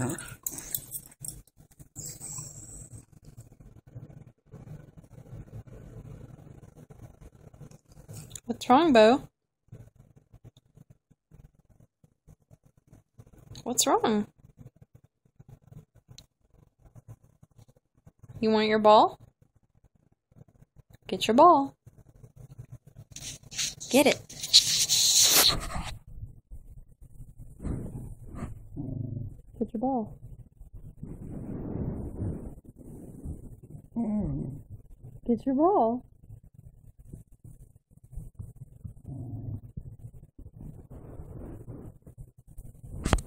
Uh-huh. What's wrong, Bo? What's wrong? You want your ball? Get your ball. Get it. Your ball. Get your ball.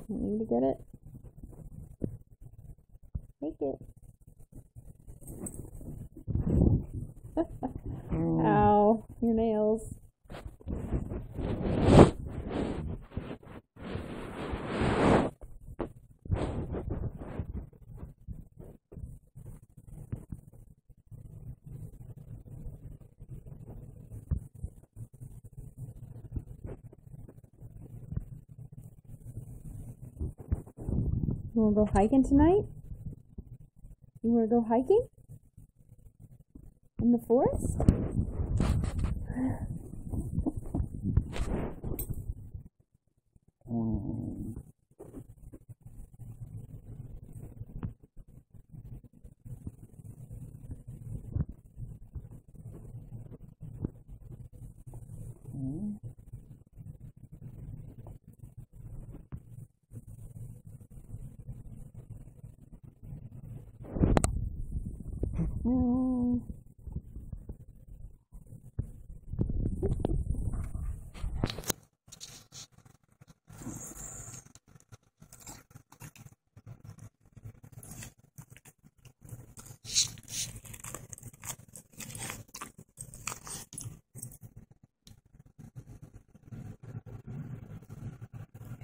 Want me to get it? Take it. You wanna go hiking tonight? You wanna go hiking? In the forest? Mm.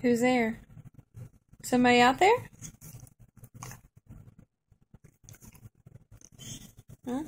Who's there? Somebody out there? Huh?